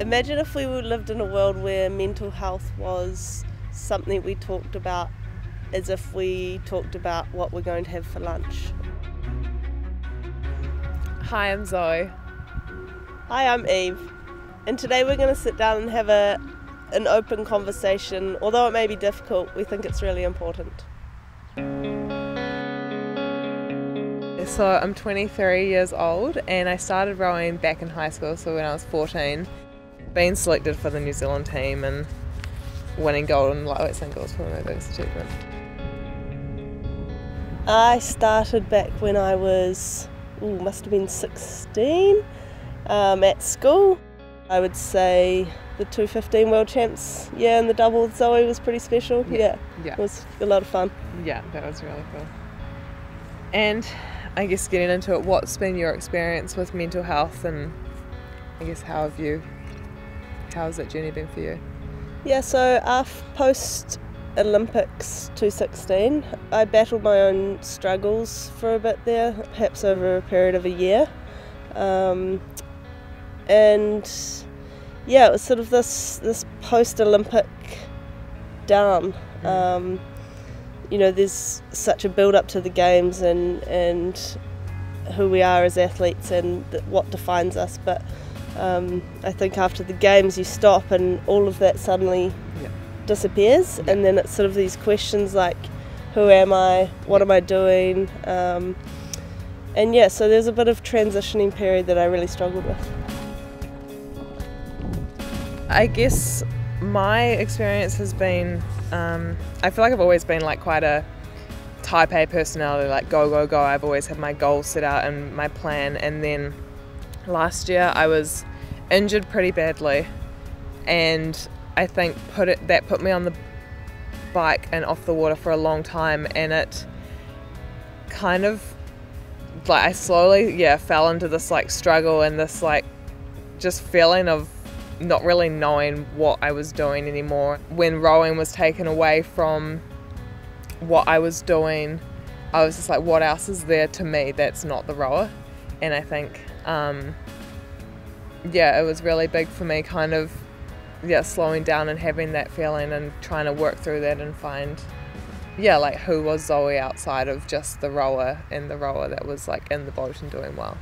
Imagine if we lived in a world where mental health was something we talked about as if we talked about what we're going to have for lunch. Hi, I'm Zoe. Hi, I'm Eve, and today we're going to sit down and have a an open conversation. Although it may be difficult, we think it's really important. So, I'm 23 years old and I started rowing back in high school, so when I was 14. Being selected for the New Zealand team and winning gold in lightweight singles for my biggest achievement. I started back when I was, ooh, must have been 16 um, at school. I would say the 215 world champs, yeah, and the double with Zoe was pretty special. Yeah, Yeah. it was a lot of fun. Yeah, that was really cool. And I guess getting into it, what's been your experience with mental health and I guess how have you, how's that journey been for you? Yeah, so after post Olympics 216, I battled my own struggles for a bit there, perhaps over a period of a year. Um, and yeah, it was sort of this this post Olympic down. Um, you know, there's such a build up to the games and and who we are as athletes and th- what defines us. But um, I think after the games, you stop and all of that suddenly Yeah. disappears, and then it's sort of these questions like, who am I? What am I doing? Um, and yeah, so there's a bit of transitioning period that I really struggled with. I guess my experience has been, um, I feel like I've always been like quite a type A personality, like go, go, go. I've always had my goals set out and my plan. And then last year I was injured pretty badly. And I think put it, that put me on the bike and off the water for a long time. And it kind of, like, I slowly, yeah, fell into this like struggle and this like just feeling of not really knowing what I was doing anymore. When rowing was taken away from what I was doing, I was just like, what else is there to me that's not the rower? And I think, um, yeah, it was really big for me, kind of, yeah, slowing down and having that feeling and trying to work through that and find, yeah, like who was Zoe outside of just the rower and the rower that was like in the boat and doing well.